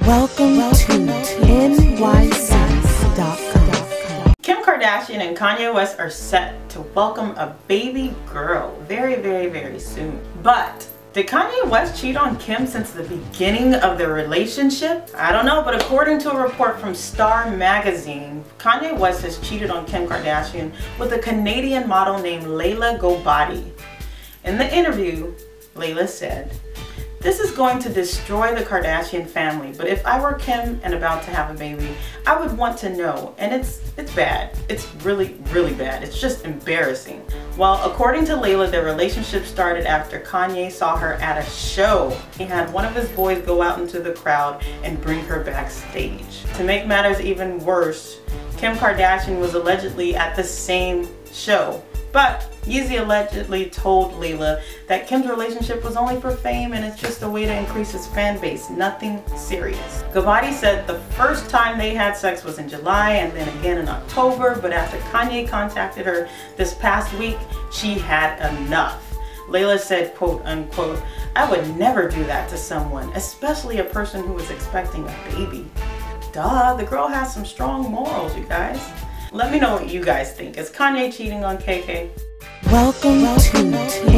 Welcome to NYC.com. Kim Kardashian and Kanye West are set to welcome a baby girl very, very, very soon. But did Kanye West cheat on Kim since the beginning of their relationship? I don't know, but according to a report from Star Magazine, Kanye West has cheated on Kim Kardashian with a Canadian model named Leyla Ghobadi. In the interview, Leyla said, this is going to destroy the Kardashian family, but if I were Kim and about to have a baby, I would want to know. And it's it's bad. It's really, really bad. It's just embarrassing. Well, according to Leyla, their relationship started after Kanye saw her at a show. He had one of his boys go out into the crowd and bring her backstage. To make matters even worse, Kim Kardashian was allegedly at the same show but Yeezy allegedly told Leyla that Kim's relationship was only for fame and it's just a way to increase his fan base, nothing serious. Ghobadi said the first time they had sex was in July and then again in October, but after Kanye contacted her this past week, she had enough. Leyla said, quote unquote, I would never do that to someone, especially a person who was expecting a baby. Duh, the girl has some strong morals, you guys. Let me know what you guys think. Is Kanye cheating on KK? Welcome to NYC.com.